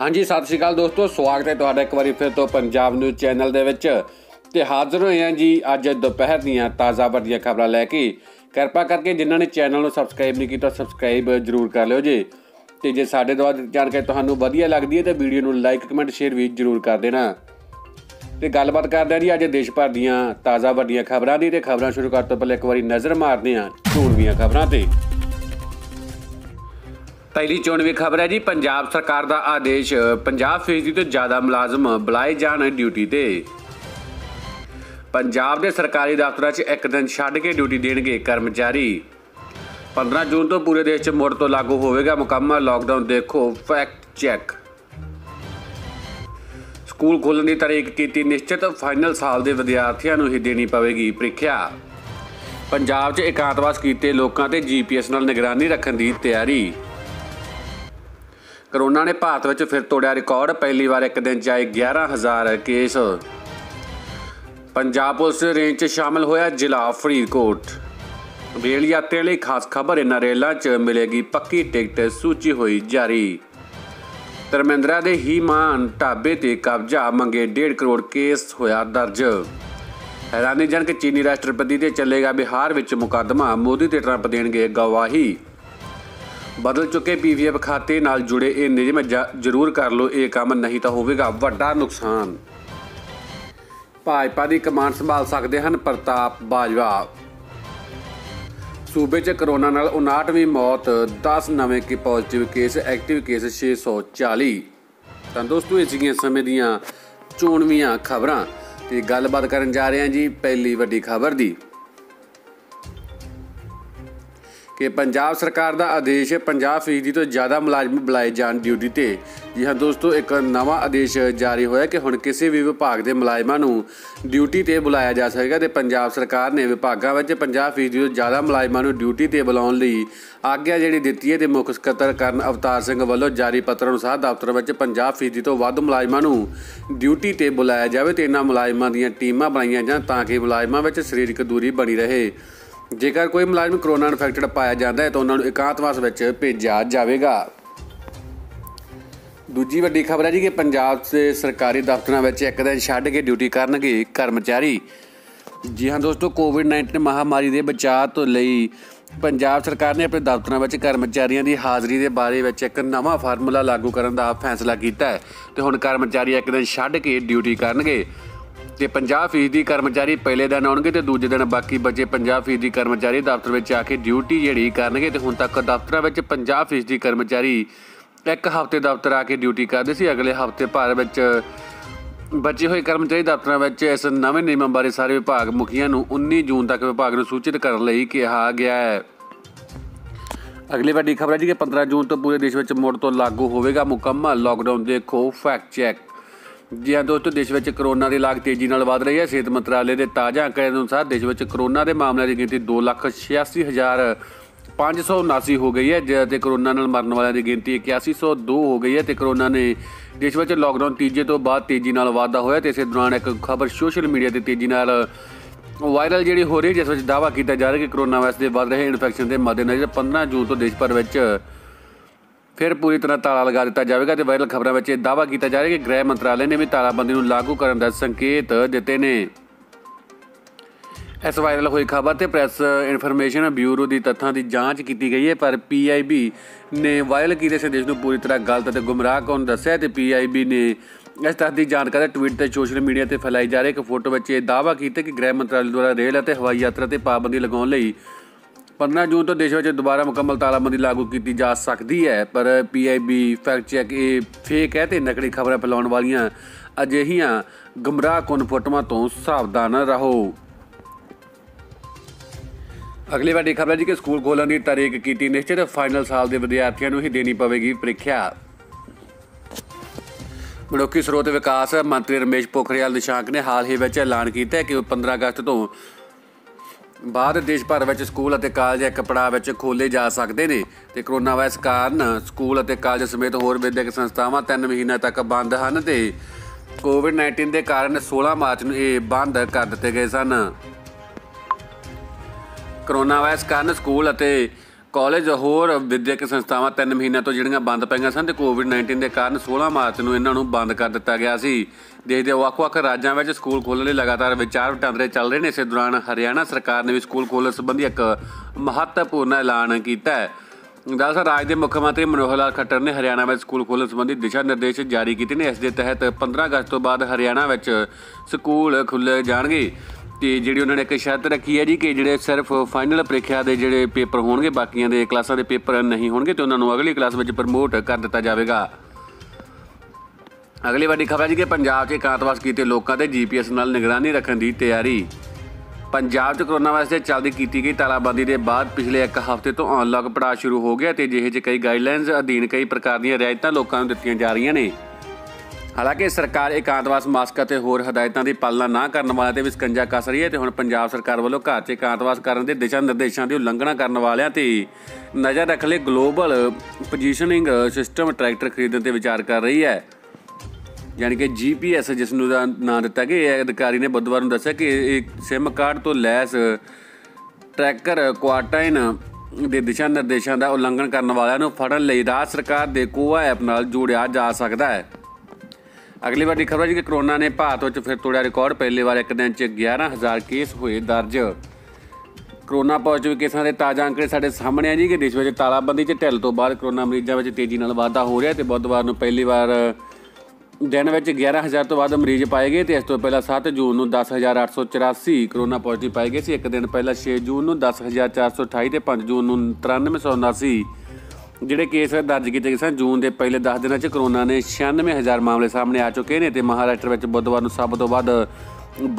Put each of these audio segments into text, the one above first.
ਹਾਂਜੀ, ਸਤਿ ਸ਼੍ਰੀ ਅਕਾਲ ਦੋਸਤੋ। ਸਵਾਗਤ ਹੈ ਤੁਹਾਡਾ ਇੱਕ ਵਾਰੀ ਫਿਰ ਤੋਂ ਪੰਜਾਬ ਨਿਊਜ਼ ਚੈਨਲ ਦੇ ਵਿੱਚ। ਤੇ ਹਾਜ਼ਰ ਹੋਏ ਹਾਂ ਜੀ ਅੱਜ ਦੁਪਹਿਰ ਦੀਆਂ ਤਾਜ਼ਾ ਵੱਡੀਆਂ ਖਬਰਾਂ ਲੈ ਕੇ। ਕਿਰਪਾ ਕਰਕੇ ਜਿਨ੍ਹਾਂ ਨੇ ਚੈਨਲ ਨੂੰ ਸਬਸਕ੍ਰਾਈਬ ਨਹੀਂ ਕੀਤਾ, ਸਬਸਕ੍ਰਾਈਬ ਜਰੂਰ ਕਰ ਲਿਓ ਜੀ। ਤੇ ਜੇ ਸਾਡੇ ਦੁਆਰਾ ਜਾਣਕਾਰੀ ਤੁਹਾਨੂੰ ਵਧੀਆ ਲੱਗਦੀ ਹੈ ਤਾਂ ਵੀਡੀਓ ਨੂੰ ਲਾਈਕ, ਕਮੈਂਟ, ਸ਼ੇਅਰ ਵੀ ਜਰੂਰ ਕਰ ਦੇਣਾ। ਤੇ ਗੱਲਬਾਤ ਕਰਦੇ ਹਾਂ ਜੀ ਅੱਜ ਦੇਸ਼ ਭਰ ਦੀਆਂ ਤਾਜ਼ਾ ਵੱਡੀਆਂ ਖਬਰਾਂ ਦੀ। ਤੇ ਖਬਰਾਂ ਸ਼ੁਰੂ ਕਰਨ ਤੋਂ ਪਹਿਲਾਂ ਇੱਕ ਵਾਰੀ ਨਜ਼ਰ ਮਾਰਦੇ ਹਾਂ ਚੋਣਵੀਆਂ ਖਬਰਾਂ ਤੇ। ਪਹਿਲੀ ਚੋਣਵੀ ਖਬਰ ਹੈ ਜੀ। ਪੰਜਾਬ ਸਰਕਾਰ ਦਾ ਆਦੇਸ਼ 50% ਤੋਂ ਜ਼ਿਆਦਾ ਮੁਲਾਜ਼ਮ ਬੁਲਾਏ ਜਾਣ ਡਿਊਟੀ ਤੇ। ਪੰਜਾਬ ਦੇ ਸਰਕਾਰੀ ਦਫ਼ਤਰਾਂ 'ਚ ਇੱਕ ਦਿਨ ਛੱਡ ਕੇ ਡਿਊਟੀ ਦੇਣਗੇ ਕਰਮਚਾਰੀ। 15 ਜੂਨ ਤੋਂ ਪੂਰੇ ਦੇਸ਼ 'ਚ ਮੁੜ ਤੋਂ ਲਾਗੂ ਹੋਵੇਗਾ ਮੁਕੰਮਲ ਲਾਕਡਾਊਨ ਦੇਖੋ ਫੈਕਟ ਚੈੱਕ ਸਕੂਲ ਖੋਲ੍ਹਣ ਦੀ ਤਾਰੀਖ ਕੀਤੀ ਨਿਸ਼ਚਿਤ। ਫਾਈਨਲ ਸਾਲ ਦੇ ਵਿਦਿਆਰਥੀਆਂ ਨੂੰ ਹੀ ਦੇਣੀ ਪਵੇਗੀ ਪ੍ਰੀਖਿਆ। ਪੰਜਾਬ 'ਚ ਇਕਾਂਤਵਾਸ ਕੀਤੇ ਲੋਕਾਂ ਤੇ ਜੀਪੀਐਸ ਨਾਲ ਨਿਗਰਾਨੀ ਰੱਖਣ ਦੀ ਤਿਆਰੀ। ਕਰੋਨਾ ਨੇ ਭਾਰਤ ਵਿੱਚ ਫਿਰ ਤੋੜਿਆ ਰਿਕਾਰਡ। ਪਹਿਲੀ ਵਾਰ ਇੱਕ ਦਿਨ 'ਚ ਆਏ 11000 ਕੇਸ। ਪੰਜਾਬ ਪੁਲਿਸ ਰੇਂਜ 'ਚ ਸ਼ਾਮਲ ਹੋਇਆ ਜ਼ਿਲ੍ਹਾ ਫਰੀਦਕੋਟ। ਰੇਲ ਯਾਤਰੀਆਂ ਲਈ ਖਾਸ ਖਬਰ ਇਹਨਾਂ ਰੇਲਾਂ 'ਚ ਮਿਲੇਗੀ ਪੱਕੀ ਟਿਕਟ, ਸੂਚੀ ਹੋਈ ਜਾਰੀ। ਧਰਮਿੰਦਰਾ ਦੇ ਹੀ ਮਾਨ ਢਾਬੇ ਤੇ ਕਬਜ਼ਾ, ਮੰਗੇ 1.5 ਕਰੋੜ ਕੇਸ ਹੋਇਆ ਦਰਜ। ਹੈਰਾਨੀਜਨਕ ਚੀਨੀ ਰਾਸ਼ਟਰਪਤੀ ਤੇ ਚੱਲੇਗਾ ਬਿਹਾਰ ਵਿੱਚ ਮੁਕੱਦਮਾ, ਮੋਦੀ ਤੇ ਟਰੰਪ ਦੇਣਗੇ ਗਵਾਹੀ। ਬਦਲ ਚੁੱਕੇ ਪੀਵੀਐਫ ਖਾਤੇ ਨਾਲ ਜੁੜੇ ਇਹ ਨਿਯਮ ਜ਼ਰੂਰ ਕਰ ਲਓ, ਇਹ ਕੰਮ ਨਹੀਂ ਤਾਂ ਹੋਵੇਗਾ ਵੱਡਾ ਨੁਕਸਾਨ। ਭਾਜਪਾ ਦੀ ਕਮਾਂਡ ਸੰਭਾਲ ਸਕਦੇ ਹਨ ਪ੍ਰਤਾਪ ਬਾਜਵਾ। ਸੂਬੇ 'ਚ ਕਰੋਨਾ ਨਾਲ 59ਵੀਂ ਮੌਤ 10 ਨਵੇਂ ਕੇ, ਪੋਜ਼ਿਟਿਵ ਕੇਸ, ਐਕਟਿਵ ਕੇਸ 640 ਤਾਂ ਦੋਸਤੋ ਇਹ ਸੀਗੀਆਂ ਸਮੇਂ ਦੀਆਂ ਚੋਣਵੀਆਂ ਖਬਰਾਂ ਤੇ ਗੱਲਬਾਤ ਕਰਨ ਜਾ ਰਹੇ ਹਾਂ ਜੀ, ਪਹਿਲੀ ਵੱਡੀ ਖਬਰ ਦੀ। ਕਿ ਪੰਜਾਬ ਸਰਕਾਰ ਦਾ ਆਦੇਸ਼ ਹੈ 50% ਤੋਂ ਜ਼ਿਆਦਾ ਮੁਲਾਜ਼ਮ ਬੁਲਾਏ ਜਾਣ ਡਿਊਟੀ ਤੇ। ਜੀ ਹਾਂ ਦੋਸਤੋ, ਇੱਕ ਨਵਾਂ ਆਦੇਸ਼ ਜਾਰੀ ਹੋਇਆ ਕਿ ਹੁਣ ਕਿਸੇ ਵੀ ਵਿਭਾਗ ਦੇ ਮੁਲਾਜ਼ਮਾਂ ਨੂੰ ਡਿਊਟੀ ਤੇ ਬੁਲਾਇਆ ਜਾ ਸਕੇਗਾ ਤੇ ਪੰਜਾਬ ਸਰਕਾਰ ਨੇ ਵਿਭਾਗਾਂ ਵਿੱਚ 50% ਤੋਂ ਜ਼ਿਆਦਾ ਮੁਲਾਜ਼ਮਾਂ ਨੂੰ ਡਿਊਟੀ ਤੇ ਬੁਲਾਉਣ ਲਈ ਆਗਿਆ ਜਿਹੜੀ ਦਿੱਤੀ ਹੈ ਤੇ ਮੁੱਖ ਸਕੱਤਰ ਕਰਨ ਅਵਤਾਰ ਸਿੰਘ ਵੱਲੋਂ ਜਾਰੀ ਪੱਤਰ ਅਨੁਸਾਰ ਦਫ਼ਤਰ ਵਿੱਚ 50% ਤੋਂ ਵੱਧ ਮੁਲਾਜ਼ਮਾਂ ਨੂੰ ਡਿਊਟੀ ਤੇ ਬੁਲਾਇਆ ਜਾਵੇ ਤੇ ਇਹਨਾਂ ਮੁਲਾਜ਼ਮਾਂ ਦੀਆਂ ਟੀਮਾਂ ਬਣਾਈਆਂ ਜਾਣ ਤਾਂ ਕਿ ਮੁਲਾਜ਼ਮਾਂ ਵਿੱਚ ਸਰੀਰਕ ਦੂਰੀ ਬਣੀ ਰਹੇ। ਜੇਕਰ ਕੋਈ ਮੁਲਾਜ਼ਮ ਕਰੋਨਾ ਇਨਫੈਕਟਡ ਪਾਇਆ ਜਾਂਦਾ ਹੈ ਤਾਂ ਉਹਨਾਂ ਨੂੰ ਇਕਾਂਤਵਾਸ ਵਿੱਚ ਭੇਜਿਆ ਜਾਵੇਗਾ। ਦੂਜੀ ਵੱਡੀ ਖਬਰ ਹੈ ਜੀ ਕਿ ਪੰਜਾਬ ਦੇ ਸਰਕਾਰੀ ਦਫ਼ਤਰਾਂ ਵਿੱਚ ਇੱਕ ਦਿਨ ਛੱਡ ਕੇ ਡਿਊਟੀ ਕਰਨਗੇ ਕਰਮਚਾਰੀ। ਜੀ ਹਾਂ ਦੋਸਤੋ ਕੋਵਿਡ-19 ਮਹਾਮਾਰੀ ਦੇ ਬਚਾਅ ਤੋਂ ਲਈ ਪੰਜਾਬ ਸਰਕਾਰ ਨੇ ਆਪਣੇ ਦਫ਼ਤਰਾਂ ਵਿੱਚ ਕਰਮਚਾਰੀਆਂ ਦੀ ਹਾਜ਼ਰੀ ਦੇ ਬਾਰੇ ਵਿੱਚ ਇੱਕ ਨਵਾਂ ਫਾਰਮੂਲਾ ਲਾਗੂ ਕਰਨ ਦਾ ਫੈਸਲਾ ਕੀਤਾ ਹੈ ਤੇ ਹੁਣ ਕਰਮਚਾਰੀ ਇੱਕ ਦਿਨ ਛੱਡ ਕੇ ਡਿਊਟੀ ਕਰਨਗੇ। ਤੇ 50% ਕਰਮਚਾਰੀ ਪਹਿਲੇ ਦਿਨ ਆਉਣਗੇ ਤੇ ਦੂਜੇ ਦਿਨ ਬਾਕੀ ਬਚੇ 50% ਕਰਮਚਾਰੀ ਦਫ਼ਤਰ ਵਿੱਚ ਆ ਕੇ ਡਿਊਟੀ ਜਿਹੜੀ ਕਰਨਗੇ ਤੇ ਹੁਣ ਤੱਕ ਦਫ਼ਤਰਾਂ ਵਿੱਚ 50% ਕਰਮਚਾਰੀ ਇੱਕ ਹਫ਼ਤੇ ਦਫ਼ਤਰ ਆ ਕੇ ਡਿਊਟੀ ਕਰਦੇ ਸੀ, ਅਗਲੇ ਹਫ਼ਤੇ ਭਰ ਵਿੱਚ ਬਚੇ ਹੋਏ ਕਰਮਚਾਰੀ ਦਫ਼ਤਰਾਂ ਵਿੱਚ ਇਸ ਨਵੇਂ ਨਿਯਮਾਂ ਬਾਰੇ ਸਾਰੇ ਵਿਭਾਗ ਮੁਖੀਆਂ ਨੂੰ 19 ਜੂਨ ਤੱਕ ਵਿਭਾਗ ਨੂੰ ਸੂਚਿਤ ਕਰਨ ਲਈ ਕਿਹਾ ਗਿਆ ਹੈ। ਅਗਲੀ ਵੱਡੀ ਖਬਰ ਹੈ ਜੀ ਕਿ 15 ਜੂਨ ਤੋਂ ਪੂਰੇ ਦੇਸ਼ ਵਿੱਚ ਮੁੜ ਤੋਂ ਲਾਗੂ ਹੋਵੇਗਾ ਮੁਕੰਮਲ ਲਾਕਡਾਊਨ ਦੇਖੋ ਫੈਕਟ ਚੈੱਕ ਜੀ ਹਾਂ ਦੋਸਤੋ, ਦੇਸ਼ ਵਿੱਚ ਕਰੋਨਾ ਦੀ ਲਾਗ ਤੇਜ਼ੀ ਨਾਲ ਵਧ ਰਹੀ ਹੈ, ਸਿਹਤ ਮੰਤਰਾਲੇ ਦੇ ਤਾਜ਼ਾ ਅੰਕੜੇ ਅਨੁਸਾਰ ਦੇਸ਼ ਵਿੱਚ ਕਰੋਨਾ ਦੇ ਮਾਮਲਿਆਂ ਦੀ ਗਿਣਤੀ 286579 ਹੋ ਗਈ ਹੈ ਤੇ ਕਰੋਨਾ ਨਾਲ ਮਰਨ ਵਾਲਿਆਂ ਦੀ ਗਿਣਤੀ 8102 ਹੋ ਗਈ ਹੈ ਤੇ ਕਰੋਨਾ ਨੇ ਦੇਸ਼ ਵਿੱਚ ਲਾਕਡਾਊਨ ਤੀਜੇ ਤੋਂ ਬਾਅਦ ਤੇਜ਼ੀ ਨਾਲ ਵਾਧਾ ਹੋਇਆ ਤੇ ਇਸੇ ਦੌਰਾਨ ਇੱਕ ਖਬਰ ਸੋਸ਼ਲ ਮੀਡੀਆ ਤੇ ਤੇਜ਼ੀ ਨਾਲ ਵਾਇਰਲ ਜਿਹੜੀ ਹੋ ਰਹੀ ਜਿਸ ਵਿੱਚ ਦਾਅਵਾ ਕੀਤਾ ਜਾ ਰਿਹਾ ਕਿ ਕਰੋਨਾ ਵਾਇਰਸ ਦੇ ਵੱਧ ਰਹੇ ਇਨਫੈਕਸ਼ਨ ਦੇ ਮੱਦੇਨਜ਼ਰ 15 ਜੂਨ ਤੋਂ ਦੇਸ਼ ਭਰ ਵਿੱਚ ਫਿਰ ਪੂਰੀ ਤਰ੍ਹਾਂ ਤਾਲਾ ਲਗਾ ਦਿੱਤਾ ਜਾਵੇਗਾ ਤੇ ਵਾਇਰਲ ਖਬਰਾਂ ਵਿੱਚ ਇਹ ਦਾਅਵਾ ਕੀਤਾ ਜਾ ਰਿਹਾ ਕਿ ਗ੍ਰਹਿ ਮੰਤਰਾਲੇ ਨੇ ਵੀ ਤਾਲਾਬੰਦੀ ਨੂੰ ਲਾਗੂ ਕਰਨ ਦਾ ਸੰਕੇਤ ਦਿੱਤੇ ਨੇ। ਇਸ ਵਾਇਰਲ ਹੋਈ ਖਬਰ ਤੇ ਪ੍ਰੈਸ ਇਨਫੋਰਮੇਸ਼ਨ ਬਿਊਰੋ ਦੀ ਤੱਥਾਂ ਦੀ ਜਾਂਚ ਕੀਤੀ ਗਈ ਹੈ, ਪਰ ਪੀਆਈਬੀ ਨੇ ਵਾਇਰਲ ਕੀਤੇ ਸੰਦੇਸ਼ ਨੂੰ ਪੂਰੀ ਤਰ੍ਹਾਂ ਗਲਤ ਅਤੇ ਗੁੰਮਰਾਹ ਕਰਨ ਦੱਸਿਆ ਤੇ ਪੀਆਈਬੀ ਨੇ ਇਸ ਤਰ੍ਹਾਂ ਦੀ ਜਾਣਕਾਰੀ ਟਵੀਟ ਤੇ ਸੋਸ਼ਲ ਮੀਡੀਆ ਤੇ ਫੈਲਾਈ ਜਾ ਰਹੀ ਹੈ। ਇੱਕ ਫੋਟੋ ਵਿੱਚ ਇਹ ਦਾਅਵਾ ਕੀਤਾ ਕਿ ਗ੍ਰਹਿ ਮੰਤਰਾਲੇ ਦੁਆਰਾ ਰੇਲ ਅਤੇ ਹਵਾਈ ਯਾਤਰਾ ਤੇ ਪਾਬੰਦੀ ਲਗਾਉਣ ਲਈ 15 ਜੂਨ ਤੋਂ ਦੇਸ਼ ਵਿੱਚ ਦੁਬਾਰਾ ਮੁਕੰਮਲ ਤਾਲਾਬੰਦੀ ਲਾਗੂ ਕੀਤੀ ਜਾ ਸਕਦੀ ਹੈ, ਪਰ ਪੀਆਈਬੀ ਫੈਕਟ ਚੈੱਕ ਇਹ ਫੇਕ ਹੈ ਤੇ ਨਕਲੀ ਖਬਰਾਂ ਫੈਲਾਉਣ ਵਾਲੀਆਂ ਅਜਿਹੀਆਂ ਗੁੰਮਰਾਹਕੁਨ ਫੋਟੋਆਂ ਤੋਂ ਸਾਵਧਾਨ ਰਹੋ। ਅਗਲੀ ਵੱਡੀ ਖਬਰ ਹੈ ਜੀ ਕਿ ਸਕੂਲ ਖੋਲਣ ਦੀ ਤਾਰੀਖ ਕੀਤੀ ਨਿਸ਼ਚਿਤ, ਫਾਈਨਲ ਸਾਲ ਦੇ ਵਿਦਿਆਰਥੀਆਂ ਨੂੰ ਹੀ ਦੇਣੀ ਪਵੇਗੀ ਪ੍ਰੀਖਿਆ। ਮਨੁੱਖੀ ਸਰੋਤ ਵਿਕਾਸ ਮੰਤਰੀ ਰਮੇਸ਼ ਪੋਖਰਿਆਲ ਨਿਸ਼ਾਂਕ ਨੇ ਹਾਲ ਹੀ ਵਿੱਚ ਐਲਾਨ ਕੀਤਾ ਹੈ ਕਿ 15 ਅਗਸਤ ਤੋਂ ਬਾਅਦ ਦੇਸ਼ ਭਰ ਵਿੱਚ ਸਕੂਲ ਅਤੇ ਕਾਲਜ ਇੱਕ ਪੜਾਅ ਵਿੱਚ ਖੋਲੇ ਜਾ ਸਕਦੇ ਨੇ ਤੇ ਕਰੋਨਾ ਵਾਇਰਸ ਕਾਰਨ ਸਕੂਲ ਅਤੇ ਕਾਲਜ ਸਮੇਤ ਹੋਰ ਵਿਦਿਅਕ ਸੰਸਥਾਵਾਂ 3 ਮਹੀਨਿਆਂ ਤੱਕ ਬੰਦ ਹਨ ਤੇ ਕੋਵਿਡ-19 ਦੇ ਕਾਰਨ 16 ਮਾਰਚ ਨੂੰ ਇਹ ਬੰਦ ਕਰ ਦਿੱਤੇ ਗਏ ਸਨ। ਕਰੋਨਾ ਵਾਇਰਸ ਕਾਰਨ ਸਕੂਲ ਅਤੇ ਕਾਲਜ ਹੋਰ ਵਿਦਿਅਕ ਸੰਸਥਾਵਾਂ 3 ਮਹੀਨਿਆਂ ਤੋਂ ਜਿਹੜੀਆਂ ਬੰਦ ਪਈਆਂ ਸਨ ਤੇ ਕੋਵਿਡ-19 ਦੇ ਕਾਰਨ 16 ਮਾਰਚ ਨੂੰ ਇਹਨਾਂ ਨੂੰ ਬੰਦ ਕਰ ਦਿੱਤਾ ਗਿਆ ਸੀ। ਦੇਸ਼ ਦੇ ਵੱਖ-ਵੱਖ ਰਾਜਾਂ ਵਿੱਚ ਸਕੂਲ ਖੋਲ੍ਹਣ ਲਈ ਲਗਾਤਾਰ ਵਿਚਾਰ ਵਟਾਂਦਰੇ ਚੱਲ ਰਹੇ ਨੇ। ਇਸੇ ਦੌਰਾਨ ਹਰਿਆਣਾ ਸਰਕਾਰ ਨੇ ਵੀ ਸਕੂਲ ਖੋਲ੍ਹਣ ਸੰਬੰਧੀ ਇੱਕ ਮਹੱਤਵਪੂਰਨ ਐਲਾਨ ਕੀਤਾ ਹੈ। ਦਰਅਸਲ, ਰਾਜ ਦੇ ਮੁੱਖ ਮੰਤਰੀ ਮਨੋਹਰ ਲਾਲ ਖੱਟਰ ਨੇ ਹਰਿਆਣਾ ਵਿੱਚ ਸਕੂਲ ਖੋਲ੍ਹਣ ਸੰਬੰਧੀ ਦਿਸ਼ਾ ਨਿਰਦੇਸ਼ ਜਾਰੀ ਕੀਤੇ ਨੇ। ਇਸ ਦੇ ਤਹਿਤ 15 ਅਗਸਤ ਤੋਂ ਬਾਅਦ ਹਰਿਆਣਾ ਵਿੱਚ ਸਕੂਲ ਖੁੱਲ੍ਹੇ ਜਾਣਗੇ। ਤੇ ਜਿਹੜੀ ਉਹਨਾਂ ਨੇ ਇੱਕ ਸ਼ਰਤ ਰੱਖੀ ਹੈ ਜੀ ਕਿ ਜਿਹੜੇ ਸਿਰਫ ਫਾਈਨਲ ਪ੍ਰੀਖਿਆ ਦੇ ਜਿਹੜੇ ਪੇਪਰ ਹੋਣਗੇ, ਬਾਕੀਆਂ ਦੇ ਕਲਾਸਾਂ ਦੇ ਪੇਪਰ ਨਹੀਂ ਹੋਣਗੇ ਤੇ ਉਹਨਾਂ ਨੂੰ ਅਗਲੀ ਕਲਾਸ ਵਿੱਚ ਪ੍ਰਮੋਟ ਕਰ ਦਿੱਤਾ ਜਾਵੇਗਾ। ਅਗਲੀ ਵੱਡੀ ਖਬਰ ਹੈ ਜੀ ਕਿ ਪੰਜਾਬ 'ਚ ਇਕਾਂਤਵਾਸ ਕੀਤੇ ਲੋਕਾਂ ਤੇ ਜੀਪੀਐਸ ਨਾਲ ਨਿਗਰਾਨੀ ਰੱਖਣ ਦੀ ਤਿਆਰੀ। ਪੰਜਾਬ 'ਚ ਕਰੋਨਾ ਵਾਇਰਸ ਦੇ ਚੱਲਦੀ ਕੀਤੀ ਗਈ ਤਾਲਾਬੰਦੀ ਦੇ ਬਾਅਦ ਪਿਛਲੇ ਇੱਕ ਹਫ਼ਤੇ ਤੋਂ ਅਨਲੌਕ ਪੜਾਅ ਸ਼ੁਰੂ ਹੋ ਗਿਆ ਤੇ ਜਿਹੇ 'ਚ ਕਈ ਗਾਈਡਲਾਈਨਸ ਅਧੀਨ ਕਈ ਪ੍ਰਕਾਰ ਦੀਆਂ ਰਿਆਇਤਾਂ ਲੋਕਾਂ ਨੂੰ ਦਿੱਤੀਆਂ ਜਾ ਰਹੀਆਂ ਨੇ। ਹਾਲਾਂਕਿ ਸਰਕਾਰ ਇਕਾਂਤਵਾਸ ਮਾਸਕ ਅਤੇ ਹੋਰ ਹਦਾਇਤਾਂ ਦੀ ਪਾਲਣਾ ਨਾ ਕਰਨ ਵਾਲਿਆਂ ਤੇ ਵੀ ਸਕੰਜਾ ਕੱਸ ਰਹੀ ਹੈ ਤੇ ਹੁਣ ਪੰਜਾਬ ਸਰਕਾਰ ਵੱਲੋਂ ਘਰ 'ਚ ਇਕਾਂਤਵਾਸ ਕਰਨ ਦੇ ਦਿਸ਼ਾ ਨਿਰਦੇਸ਼ਾਂ ਦੀ ਉਲੰਘਣਾ ਕਰਨ ਵਾਲਿਆਂ ਤੇ ਨਜ਼ਰ ਰੱਖ ਲਈ ਗਲੋਬਲ ਪੋਜੀਸ਼ਨਿੰਗ ਸਿਸਟਮ ਟਰੈਕਟਰ ਖਰੀਦਣ ਤੇ ਵਿਚਾਰ ਕਰ ਰਹੀ ਹੈ। ਯਾਨੀ ਕਿ ਜੀਪੀਐਸ ਜਿਸ ਨੂੰ ਦਾ ਨਾਂ ਦਿੱਤਾ ਗਿਆ, ਇਹ ਅਧਿਕਾਰੀ ਨੇ ਬੁੱਧਵਾਰ ਨੂੰ ਦੱਸਿਆ ਕਿ ਇਹ ਸਿਮ ਕਾਰਡ ਤੋਂ ਲੈਸ ਟਰੈਕਰ ਕੁਆਰਟਾਈਨ ਦੇ ਦਿਸ਼ਾ ਨਿਰਦੇਸ਼ਾਂ ਦਾ ਉਲੰਘਣ ਕਰਨ ਵਾਲਿਆਂ ਨੂੰ ਫੜਨ ਲਈ ਰਾਜ ਸਰਕਾਰ ਦੇ ਕੋਆ ਐਪ ਨਾਲ ਜੋੜਿਆ ਜਾ ਸਕਦਾ ਹੈ। ਅਗਲੀ ਵਾਰ ਦੀ ਖਬਰ ਹੈ ਕਿ ਕਰੋਨਾ ਨੇ ਭਾਰਤ ਵਿੱਚ ਫਿਰ ਤੋੜਿਆ ਰਿਕਾਰਡ। ਪਹਿਲੇ ਵਾਰ ਇੱਕ ਦਿਨ 'ਚ 11000 ਕੇਸ ਹੋਏ ਦਰਜ। ਕਰੋਨਾ ਪੋਜ਼ਿਟਿਵ ਕੇਸਾਂ ਦੇ ਤਾਜ਼ਾ ਅੰਕੜੇ ਸਾਡੇ ਸਾਹਮਣੇ ਆ ਜੀ ਕਿ ਦੇਸ਼ ਵਿੱਚ ਤਾਲਾਬੰਦੀ 'ਚ ਢਿੱਲ ਤੋਂ ਬਾਅਦ ਕਰੋਨਾ ਮਰੀਜ਼ਾਂ ਵਿੱਚ ਤੇਜ਼ੀ ਨਾਲ ਵਾਧਾ ਹੋ ਰਿਹਾ ਤੇ ਬੁੱਧਵਾਰ ਨੂੰ ਪਹਿਲੀ ਵਾਰ ਦਿਨ ਵਿੱਚ 11000 ਤੋਂ ਵੱਧ ਮਰੀਜ਼ ਪਾਏ ਗਏ ਤੇ ਇਸ ਤੋਂ ਪਹਿਲਾਂ 7 ਜੂਨ ਨੂੰ 10884 ਕਰੋਨਾ ਪੋਜ਼ਿਟਿਵ ਪਾਏ ਗਏ ਸੀ। ਇੱਕ ਦਿਨ ਪਹਿਲਾਂ 6 ਜੂਨ ਨੂੰ 10428 ਤੇ 5 ਜੂਨ ਨੂੰ 9379 ਜਿਹੜੇ ਕੇਸ ਦਰਜ ਕੀਤੇ ਗਏ ਸਨ, ਜੂਨ ਦੇ ਪਹਿਲੇ 10 ਦਿਨਾਂ 'ਚ ਕਰੋਨਾ ਨੇ 96000 ਮਾਮਲੇ ਸਾਹਮਣੇ ਆ ਚੁੱਕੇ ਨੇ ਤੇ ਮਹਾਰਾਸ਼ਟਰ ਵਿੱਚ ਬੁੱਧਵਾਰ ਨੂੰ ਸਭ ਤੋਂ ਵੱਧ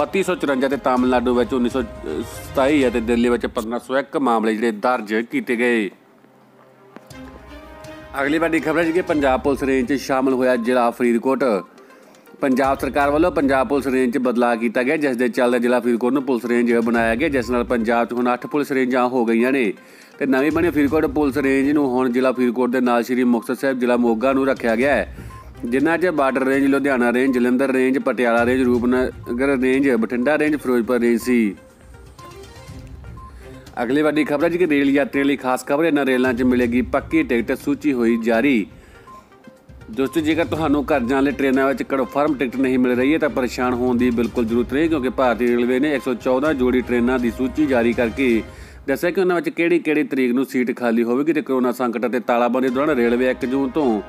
3254 ਤੇ ਤਾਮਿਲਨਾਡੂ ਵਿੱਚ 1927 ਅਤੇ ਦਿੱਲੀ ਵਿੱਚ 1501 ਮਾਮਲੇ ਜਿਹੜੇ ਦਰਜ ਕੀਤੇ ਗਏ। ਅਗਲੀ ਵੱਡੀ ਖਬਰ ਹੈ ਕਿ ਪੰਜਾਬ ਪੁਲਿਸ ਰੇਂਜ 'ਚ ਸ਼ਾਮਲ ਹੋਇਆ ਜ਼ਿਲ੍ਹਾ ਫਰੀਦਕੋਟ। ਪੰਜਾਬ ਸਰਕਾਰ ਵੱਲੋਂ ਪੰਜਾਬ ਪੁਲਿਸ ਰੇਂਜ 'ਚ ਬਦਲਾਅ ਕੀਤਾ ਗਿਆ, ਜਿਸ ਦੇ ਚੱਲਦੇ ਜ਼ਿਲ੍ਹਾ ਫਰੀਦਕੋਟ ਨੂੰ ਪੁਲਿਸ ਰੇਂਜ ਬਣਾਇਆ ਗਿਆ, ਜਿਸ ਨਾਲ ਪੰਜਾਬ 'ਚ ਹੁਣ 8 ਪੁਲਿਸ ਰੇਂਜਾਂ ਹੋ ਗਈਆਂ ਨੇ। ਤੇ ਨਵੀਂ ਬਣੀ ਫਰੀਦਕੋਟ ਪੁਲਿਸ ਰੇਂਜ ਨੂੰ ਹੁਣ ਜ਼ਿਲ੍ਹਾ ਫਰੀਦਕੋਟ ਦੇ ਨਾਲ ਸ਼੍ਰੀ ਮੁਕਤਸਰ ਸਾਹਿਬ, ਜ਼ਿਲ੍ਹਾ ਮੋਗਾ ਨੂੰ ਰੱਖਿਆ ਗਿਆ ਹੈ। ਜਿਨ੍ਹਾਂ 'ਚ border range, Ludhiana range, Jalandhar range, Patiala range, Rupnagar range, Bathinda range, Firozpur range ਸੀ। ਅਗਲੀ ਵੱਡੀ ਖਬਰ ਹੈ ਜੀ ਕਿ ਰੇਲ ਯਾਤਰੀਆਂ ਲਈ ਖਾਸ ਖਬਰ ਇਹਨਾਂ ਰੇਲਾਂ 'ਚ ਮਿਲੇਗੀ ਪੱਕੀ ਟਿਕਟ, ਸੂਚੀ ਹੋਈ ਜਾਰੀ। ਦੋਸਤੋ, ਜੇਕਰ ਤੁਹਾਨੂੰ ਘਰ ਜਾਣ ਲਈ ਟ੍ਰੇਨਾਂ ਵਿੱਚ ਕਨਫਰਮ ਟਿਕਟ ਨਹੀਂ ਮਿਲ ਰਹੀ ਹੈ, ਤਾਂ ਪਰੇਸ਼ਾਨ ਹੋਣ ਦੀ ਬਿਲਕੁਲ ਜ਼ਰੂਰਤ ਨਹੀਂ, ਕਿਉਂਕਿ ਭਾਰਤੀ ਰੇਲਵੇ ਨੇ 114 ਜੋੜੀ ਟ੍ਰੇਨਾਂ ਦੀ ਸੂਚੀ ਜਾਰੀ ਕਰਕੇ ਦੱਸਿਆ ਕਿ ਉਹਨਾਂ ਵਿੱਚ ਕਿਹੜੀ-ਕਿਹੜੀ ਤਰੀਕ ਨੂੰ ਸੀਟ ਖਾਲੀ ਹੋਵੇਗੀ ਤੇ ਕਰੋਨਾ ਸੰਕਟ ਅਤੇ ਤਾਲਾਬੰਦੀ ਦੌਰਾਨ ਰੇਲਵੇ 1 ਜੂਨ ਤੋਂ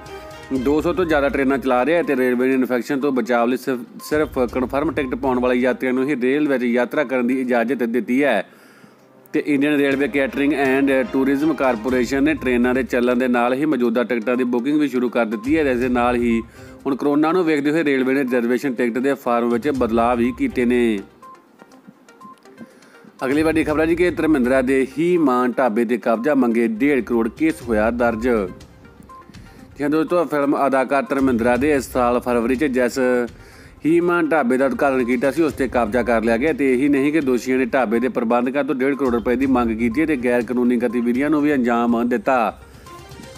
200 ਤੋਂ ਜ਼ਿਆਦਾ ਟ੍ਰੇਨਾਂ ਚਲਾ ਰਿਹਾ ਹੈ ਤੇ ਰੇਲਵੇ ਨੇ ਇਨਫੈਕਸ਼ਨ ਤੋਂ ਬਚਾਅ ਲਈ ਸਿਰਫ ਕਨਫਰਮ ਟਿਕਟ ਪਾਉਣ ਵਾਲੇ ਯਾਤਰੀਆਂ ਨੂੰ ਹੀ ਰੇਲ ਵਿੱਚ ਯਾਤਰਾ ਕਰਨ ਦੀ ਇਜਾਜ਼ਤ ਦਿੱਤੀ ਹੈ। ਤੇ Indian railway catering and tourism corporation ਨੇ ਟ੍ਰੇਨਾਂ ਦੇ ਚੱਲਣ ਦੇ ਨਾਲ ਹੀ ਮੌਜੂਦਾ ਟਿਕਟਾਂ ਦੀ ਬੁਕਿੰਗ ਵੀ ਸ਼ੁਰੂ ਕਰ ਦਿੱਤੀ ਹੈ ਇਸ ਦੇ ਨਾਲ ਹੀ ਹੁਣ ਕਰੋਨਾ ਨੂੰ ਵੇਖਦੇ ਹੋਏ ਰੇਲਵੇ ਨੇ ਰਿਜ਼ਰਵੇਸ਼ਨ ਟਿਕਟ ਦੇ ਫਾਰਮ ਵਿੱਚ ਬਦਲਾਅ ਵੀ ਕੀਤੇ ਨੇ। ਅਗਲੀ ਵੱਡੀ ਖਬਰ ਹੈ ਜੀ ਕਿ ਧਰਮਿੰਦਰਾ ਦੇ ਹੀ ਮਾਨ ਢਾਬੇ ਤੇ ਕਬਜ਼ਾ ਮੰਗੇ 1.5 ਕਰੋੜ ਕੇਸ ਹੋਇਆ ਦਰਜ। ਜੀ ਦੋਸਤੋ, ਫਿਲਮ ਅਦਾਕਾਰ ਧਰਮਿੰਦਰਾ ਦੇ ਇਸ ਸਾਲ ਫਰਵਰੀ 'ਚ ਜਿਸ ਹੀਮਾਨ ਢਾਬੇ ਦਾ ਉਦਘਾਟਨ ਕੀਤਾ ਸੀ, ਉਸ ਤੇ ਕਬਜ਼ਾ ਕਰ ਲਿਆ ਗਿਆ ਤੇ ਇਹੀ ਨਹੀਂ ਕਿ ਦੋਸ਼ੀਆਂ ਨੇ ਢਾਬੇ ਦੇ ਪ੍ਰਬੰਧਕਾਂ ਤੋਂ 1.5 ਕਰੋੜ ਰੁਪਏ ਦੀ ਮੰਗ ਕੀਤੀ ਤੇ ਗੈਰ ਕਾਨੂੰਨੀ ਗਤੀਵਿਧੀਆਂ ਨੂੰ ਵੀ ਅੰਜਾਮ ਦਿੱਤਾ।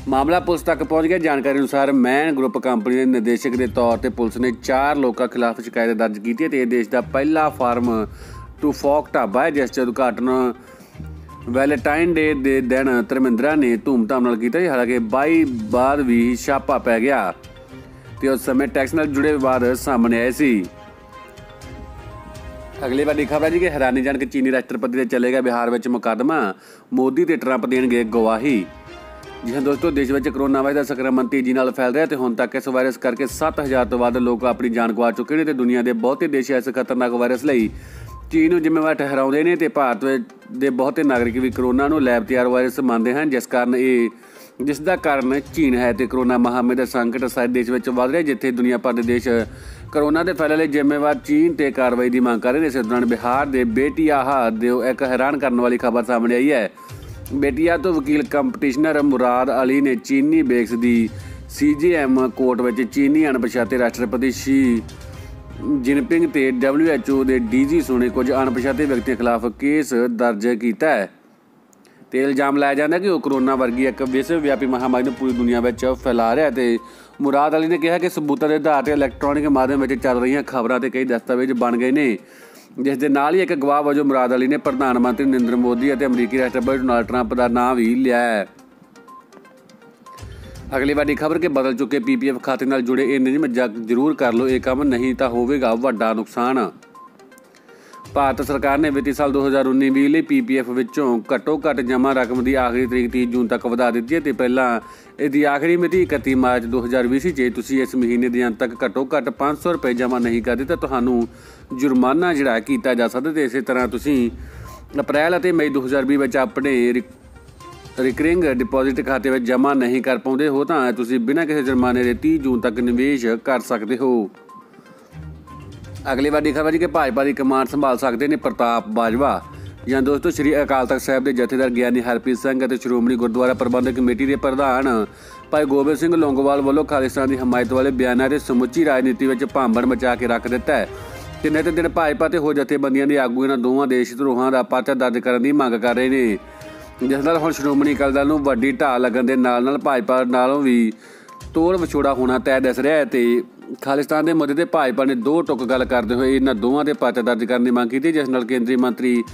ਮਾਮਲਾ ਪੁਲਿਸ ਤੱਕ ਪਹੁੰਚ ਗਿਆ। ਜਾਣਕਾਰੀ ਅਨੁਸਾਰ ਮੈਨ ਗਰੁੱਪ ਕੰਪਨੀ ਦੇ ਨਿਰਦੇਸ਼ਕ ਦੇ ਤੌਰ ਤੇ ਪੁਲਿਸ ਨੇ 4 ਲੋਕਾਂ ਖਿਲਾਫ ਸ਼ਿਕਾਇਤ ਦਰਜ ਕੀਤੀ ਤੇ ਇਹ ਦੇਸ਼ ਦਾ ਪਹਿਲਾ ਫਾਰਮ ਟੂ ਫੋਕ ਢਾਬਾ ਹੈ, ਜਿਸ ਦਾ ਉਦਘਾਟਨ ਵੈਲੈਂਟਾਈਨ ਡੇ ਦੇ ਦਿਨ ਧਰਮਿੰਦਰਾ ਨੇ ਧੂਮਧਾਮ ਨਾਲ ਕੀਤਾ ਹਾਲਾਂਕਿ 22 ਬਾਅਦ ਵੀ ਛਾਪਾ ਪੈ ਗਿਆ। ਤੇ ਉਸ ਸਮੇਂ ਟੈਕਸ ਨਾਲ ਜੁੜੇ ਵਿਵਾਦ ਸਾਹਮਣੇ ਆਏ ਸੀ। ਅਗਲੀ ਵਾਰੀ ਖਬਰ ਹੈ ਜੀ ਕਿ ਹੈਰਾਨੀਜਨਕ ਚੀਨੀ ਰਾਸ਼ਟਰਪਤੀ ਦੇ ਚਲੇਗਾ ਬਿਹਾਰ ਵਿੱਚ ਮੁਕੱਦਮਾ, ਮੋਦੀ ਤੇ ਟਰੰਪ ਦੇਣਗੇ ਗਵਾਹੀ। ਜੀ ਹਾਂ ਦੋਸਤੋ, ਦੇਸ਼ ਵਿੱਚ ਕਰੋਨਾ ਵਾਇਰਸ ਦਾ ਸੰਕਰਮਣ ਤੇਜ਼ੀ ਨਾਲ ਫੈਲ ਰਿਹਾ ਤੇ ਹੁਣ ਤੱਕ ਇਸ ਵਾਇਰਸ ਕਰਕੇ 7000 ਤੋਂ ਵੱਧ ਲੋਕ ਆਪਣੀ ਜਾਨ ਗਵਾ ਚੁੱਕੇ ਨੇ ਤੇ ਦੁਨੀਆ ਦੇ ਬਹੁਤੇ ਦੇਸ਼ ਇਸ ਖਤਰਨਾਕ ਵਾਇਰਸ ਲਈ ਚੀਨ ਨੂੰ ਜ਼ਿੰਮੇਵਾਰ ਠਹਿਰਾਉਂਦੇ ਨੇ ਤੇ ਭਾਰਤ ਦੇ ਬਹੁਤੇ ਨਾਗਰਿਕ ਵੀ ਕਰੋਨਾ ਨੂੰ ਲੈਬ ਤਿਆਰ ਵਾਇਰਸ ਮੰਨਦੇ ਹਨ, ਜਿਸ ਕਾਰਨ ਇਹ ਜਿਸ ਦਾ ਕਾਰਨ ਚੀਨ ਹੈ ਤੇ ਕਰੋਨਾ ਮਹਾਮਾਰੀ ਦਾ ਸੰਕਟ ਸਾਰੇ ਦੇਸ਼ ਵਿੱਚ ਵੱਧ ਰਿਹਾ ਜਿੱਥੇ ਦੁਨੀਆ ਭਰ ਦੇ ਦੇਸ਼ ਕਰੋਨਾ ਦੇ ਫੈਲਣ ਲਈ ਜ਼ਿੰਮੇਵਾਰ ਚੀਨ ਤੇ ਕਾਰਵਾਈ ਦੀ ਮੰਗ ਕਰ ਰਹੇ ਨੇ। ਇਸ ਦੌਰਾਨ ਬਿਹਾਰ ਦੇ ਬੇਟੀਆਹਾ ਦੇ ਇੱਕ ਹੈਰਾਨ ਕਰਨ ਵਾਲੀ ਖਬਰ ਸਾਹਮਣੇ ਆਈ ਹੈ। ਬੇਟੀਆ ਤੋਂ ਵਕੀਲ ਕੰਪਟੀਸ਼ਨਰ ਮੁਰਾਦ ਅਲੀ ਨੇ ਚੀਨੀ ਬੇਕਸ ਦੀ ਸੀਜੀਐਮ ਕੋਰਟ ਵਿੱਚ ਚੀਨੀ ਅਣਪਛਾਤੇ ਰਾਸ਼ਟਰਪਤੀ ਸ਼ੀ ਜਿਨਪਿੰਗ ਤੇ ਡਬਲਯੂਐਚਓ ਦੇ ਡੀਜੀ ਸੁਣੇ ਕੁਝ ਅਣਪਛਾਤੇ ਵਿਅਕਤੀਆਂ ਖਿਲਾਫ ਕੇਸ ਦਰਜ ਕੀਤਾ ਹੈ। ਤੇ ਇਲਜ਼ਾਮ ਲਾਇਆ ਜਾਂਦਾ ਕਿ ਉਹ ਕਰੋਨਾ ਵਰਗੀ ਇੱਕ ਵਿਸ਼ਵ ਵਿਆਪੀ ਮਹਾਮਾਰੀ ਨੂੰ ਪੂਰੀ ਦੁਨੀਆ ਵਿੱਚ ਫੈਲਾ ਰਿਹਾ ਤੇ ਮੁਰਾਦ ਅਲੀ ਨੇ ਕਿਹਾ ਕਿ ਸਬੂਤਾਂ ਦੇ ਆਧਾਰ ਤੇ ਇਲੈਕਟ੍ਰੋਨਿਕ ਮਾਧਿਅਮ ਵਿੱਚ ਚੱਲ ਰਹੀਆਂ ਖਬਰਾਂ ਤੇ ਕਈ ਦਸਤਾਵੇਜ਼ ਬਣ ਗਏ ਨੇ। ਜਿਸ ਦੇ ਨਾਲ ਹੀ ਇੱਕ ਗਵਾਹ ਵਜੋਂ ਮੁਰਾਦ ਅਲੀ ਨੇ ਪ੍ਰਧਾਨ ਮੰਤਰੀ ਨਰਿੰਦਰ ਮੋਦੀ ਅਤੇ ਅਮਰੀਕੀ ਰਾਸ਼ਟਰਪਤੀ ਡੋਨਾਲਡ ਟਰੰਪ ਦਾ ਨਾਮ ਵੀ ਲਿਆ ਹੈ। ਅਗਲੀ ਵਾਰੀ ਖਬਰ ਕੇ ਬਦਲ ਚੁੱਕੇ ਪੀਪੀਐਫ ਖਾਤੇ ਨਾਲ ਜੁੜੇ ਇਹ ਨਿਯਮ ਜ਼ਰੂਰ ਕਰ ਲਓ, ਇਹ ਕੰਮ ਨਹੀਂ ਤਾਂ ਹੋਵੇਗਾ, ਵੱਡਾ ਨੁਕਸਾਨ। ਭਾਰਤ ਸਰਕਾਰ ਨੇ ਵਿੱਤੀ ਸਾਲ 2019-20 ਲਈ ਪੀਪੀਐਫ ਵਿੱਚੋਂ ਘੱਟੋ-ਘੱਟ ਜਮ੍ਹਾਂ ਰਕਮ ਦੀ ਆਖਰੀ ਤਰੀਕ 30 ਜੂਨ ਤੱਕ ਵਧਾ ਦਿੱਤੀ ਹੈ ਤੇ ਪਹਿਲਾਂ ਇਹਦੀ ਆਖਰੀ ਮਿਤੀ 31 ਮਾਰਚ 2020 ਸੀ। ਜੇ ਤੁਸੀਂ ਇਸ ਮਹੀਨੇ ਦੇ ਅੰਤ ਤੱਕ ਘੱਟੋ-ਘੱਟ 500 ਰੁਪਏ ਜਮ੍ਹਾਂ ਨਹੀਂ ਕਰਦੇ ਤਾਂ ਤੁਹਾਨੂੰ ਜੁਰਮਾਨਾ ਜਿਹੜਾ ਕੀਤਾ ਜਾ ਸਕਦਾ ਤੇ ਇਸੇ ਤਰ੍ਹਾਂ ਤੁਸੀਂ ਅਪ੍ਰੈਲ ਅਤੇ ਮਈ 2020 ਵਿੱਚ ਆਪਣੇ ਰਿਕਰਿੰਗ ਡਿਪੋਜ਼ਿਟ ਖਾਤੇ ਵਿੱਚ ਜਮ੍ਹਾਂ ਨਹੀਂ ਕਰ ਪਾਉਂਦੇ ਹੋ ਤਾਂ ਤੁਸੀਂ ਬਿਨਾਂ ਕਿਸੇ ਜੁਰਮਾਨੇ ਦੇ 30 ਜੂਨ ਤੱਕ ਨਿਵੇਸ਼ ਕਰ ਸਕਦੇ ਹੋ। ਅਗਲੀ ਵਾਰੀ ਖਬਰ ਜੀ ਕਿ ਭਾਜਪਾ ਦੀ ਕਮਾਨ ਸੰਭਾਲ ਸਕਦੇ ਨੇ ਪ੍ਰਤਾਪ ਬਾਜਵਾ। ਜਾਂ ਦੋਸਤੋ, ਸ੍ਰੀ ਅਕਾਲ ਤਖਤ ਸਾਹਿਬ ਦੇ ਜਥੇਦਾਰ ਗਿਆਨੀ ਹਰਪ੍ਰੀਤ ਸਿੰਘ ਅਤੇ ਸ਼੍ਰੋਮਣੀ ਗੁਰਦੁਆਰਾ ਪ੍ਰਬੰਧਕ ਕਮੇਟੀ ਦੇ ਪ੍ਰਧਾਨ ਭਾਈ ਗੋਬਿੰਦ ਸਿੰਘ ਲੌਂਗੋਵਾਲ ਵੱਲੋਂ ਖਾਲਿਸਤਾਨ ਦੀ ਹਮਾਇਤ ਵਾਲੇ ਬਿਆਨਾਂ ਦੇ ਸਮੁੱਚੀ ਰਾਜਨੀਤੀ ਵਿੱਚ ਭਾਂਬੜ ਮਚਾ ਕੇ ਰੱਖ ਦਿੱਤਾ ਹੈ। ਤੇ ਦਿਨ ਭਾਜਪਾ ਤੇ ਹੋ ਜਥੇਬੰਦੀਆਂ ਦੇ ਆਗੂ ਇਹਨਾਂ ਦੋਵਾਂ ਦੇਸ਼ ਧਰੋਹਾਂ ਦਾ ਪਰਚਾ ਦਰਜ ਕਰਨ ਦੀ ਮੰਗ ਕਰ ਰਹੇ ਨੇ। ਜਿਸ ਨਾਲ ਹੁਣ ਸ਼੍ਰੋਮਣੀ ਅਕਾਲੀ ਦਲ ਨੂੰ ਵੱਡੀ ਢਾਹ ਲੱਗਣ ਦੇ ਨਾਲ ਨਾਲ ਭਾਜਪਾ ਨਾਲੋਂ ਵੀ ਤੋੜ ਵਿਛੋੜਾ ਹੋਣਾ ਤੈਅ ਦਿਸ ਰਿਹਾ ਹੈ ਤੇ ਖਾਲਿਸਤਾਨ ਦੇ ਮੁੱਦੇ ਤੇ ਭਾਜਪਾ ਨੇ ਦੋ ਟੁਕ ਗੱਲ ਕਰਦੇ ਹੋਏ ਇਹਨਾਂ ਦੋਵਾਂ ਦੇ ਪਰਚਾ ਦਰਜ ਕਰਨ ਦੀ ਮੰਗ ਕੀਤੀ, ਜਿਸ ਨਾਲ ਕੇਂਦਰੀ ਮੰਤਰੀ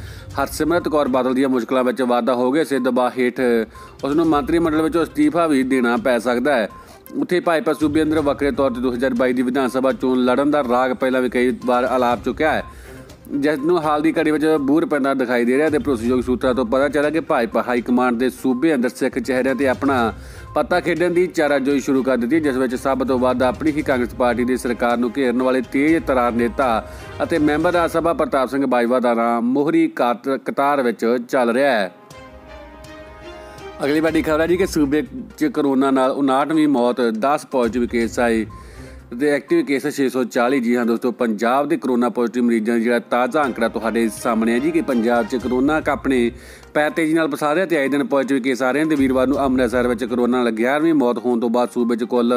ਹਰਸਿਮਰਤ ਕੌਰ ਬਾਦਲ ਦੀਆਂ ਮੁਸ਼ਕਲਾਂ ਵਿੱਚ ਵਾਧਾ ਹੋ ਗਿਆ। ਸੇ ਦਬਾਅ ਹੇਠ ਉਸ ਨੂੰ ਮੰਤਰੀ ਮੰਡਲ ਵਿੱਚੋਂ ਅਸਤੀਫਾ ਵੀ ਦੇਣਾ ਪੈ ਸਕਦਾ ਹੈ। ਉੱਥੇ ਭਾਜਪਾ ਸੂਬੇ ਅੰਦਰ ਵੱਖਰੇ ਤੌਰ ਤੇ 2022 ਦੀ ਵਿਧਾਨ ਸਭਾ ਚੋਣ ਲੜਨ ਦਾ ਰਾਗ ਪਹਿਲਾਂ ਵੀ ਕਈ ਵਾਰ ਆਲਾਪ ਚੁੱਕਿਆ ਹੈ। ਜਿਸ ਨੂੰ ਹਾਲ ਦੀ ਘੜੀ ਵਿੱਚ ਬੂਰ ਪੈਂਦਾ ਦਿਖਾਈ ਦੇ ਰਿਹਾ ਤੇ ਭਰੋਸੇਯੋਗ ਸੂਤਰਾਂ ਤੋਂ ਪਤਾ ਚੱਲਿਆ ਕਿ ਭਾਜਪਾ ਹਾਈ ਕਮਾਂਡ ਦੇ ਸੂਬੇ ਅੰਦਰ ਸਿੱਖ ਚਿਹਰਿਆਂ ਤੇ ਆਪਣਾ ਪੱਤਾ ਖੇਡਣ ਦੀ ਚਾਰਾਜੋਈ ਸ਼ੁਰੂ ਕਰ ਦਿੱਤੀ, ਜਿਸ ਵਿੱਚ ਸਭ ਤੋਂ ਵੱਧ ਆਪਣੀ ਹੀ ਕਾਂਗਰਸ ਪਾਰਟੀ ਦੀ ਸਰਕਾਰ ਨੂੰ ਘੇਰਨ ਵਾਲੇ ਤੇਜ਼ ਤਰਾਰ ਨੇਤਾ ਅਤੇ ਮੈਂਬਰ ਰਾਜ ਸਭਾ ਪ੍ਰਤਾਪ ਸਿੰਘ ਬਾਜਵਾ ਦਾ ਨਾਮ ਮੋਹਰੀ ਕਤਾਰ ਵਿੱਚ ਚੱਲ ਰਿਹਾ ਹੈ। ਅਗਲੀ ਵੱਡੀ ਖਬਰ ਹੈ ਜੀ ਕਿ ਸੂਬੇ 'ਚ ਕਰੋਨਾ ਨਾਲ 59ਵੀਂ ਮੌਤ 10 ਪੋਜ਼ਿਟਿਵ ਕੇਸ ਆਏ। ਤੇ ਐਕਟਿਵ ਕੇਸ 640 ਜੀ ਹਾਂ ਦੋਸਤੋ, ਪੰਜਾਬ ਦੇ ਕਰੋਨਾ ਪੋਜ਼ਿਟਿਵ ਮਰੀਜ਼ਾਂ ਦਾ ਜਿਹੜਾ ਤਾਜ਼ਾ ਅੰਕੜਾ ਤੁਹਾਡੇ ਸਾਹਮਣੇ ਹੈ ਜੀ ਕਿ ਪੰਜਾਬ 'ਚ ਕਰੋਨਾ ਆਪਣੇ ਪੈਰ ਤੇਜ਼ੀ ਨਾਲ ਪਸਾਰ ਰਿਹਾ ਤੇ ਆਏ ਦਿਨ ਪੋਜ਼ਿਟਿਵ ਕੇਸ ਆ ਰਹੇ ਹਨ ਤੇ ਵੀਰਵਾਰ ਨੂੰ ਅੰਮ੍ਰਿਤਸਰ ਵਿੱਚ ਕਰੋਨਾ ਨਾਲ 11ਵੀਂ ਮੌਤ ਹੋਣ ਤੋਂ ਬਾਅਦ ਸੂਬੇ 'ਚ ਕੁੱਲ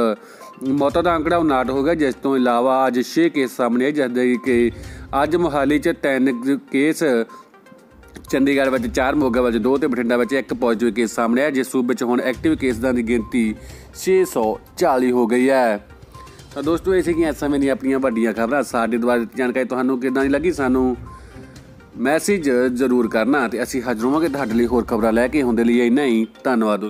ਮੌਤਾਂ ਦਾ ਅੰਕੜਾ 59 ਹੋ ਗਿਆ, ਜਿਸ ਤੋਂ ਇਲਾਵਾ ਅੱਜ 6 ਕੇਸ ਸਾਹਮਣੇ ਆਏ, ਜਿਸ ਦੇ ਕਿ ਅੱਜ ਮੁਹਾਲੀ 'ਚ 3 ਕੇਸ, ਚੰਡੀਗੜ੍ਹ ਵਿੱਚ 4 ਮੋਗਾ ਵਿੱਚ 2 ਤੇ ਬਠਿੰਡਾ ਵਿੱਚ ਇੱਕ ਪੋਜ਼ਿਟਿਵ ਕੇਸ ਸਾਹਮਣੇ ਆਇਆ, ਜਿਸ ਸੂਬੇ 'ਚ ਹੁਣ ਐਕਟਿਵ ਕੇਸਾਂ ਦੀ ਗਿਣਤੀ 640 ਹੋ ਗਈ ਹੈ। ਤਾਂ ਦੋਸਤੋ, ਇਹ ਸੀਗੀਆਂ ਇਸ ਸਮੇਂ ਦੀਆਂ ਆਪਣੀਆਂ ਵੱਡੀਆਂ ਖਬਰਾਂ। ਸਾਡੇ ਦੁਆਰਾ ਦਿੱਤੀ ਜਾਣਕਾਰੀ ਤੁਹਾਨੂੰ ਕਿਦਾਂ ਦੀ ਲੱਗੀ, ਸਾਨੂੰ ਮੈਸੇਜ ਜ਼ਰੂਰ ਕਰਨਾ ਤੇ ਅਸੀਂ ਹਾਜ਼ਰ ਹੋਵਾਂਗੇ ਤੁਹਾਡੇ ਲਈ ਹੋਰ ਖਬਰਾਂ ਲੈ ਕੇ। ਹੁੰਦੇ ਲਈ ਇੰਨਾ ਹੀ, ਧੰਨਵਾਦ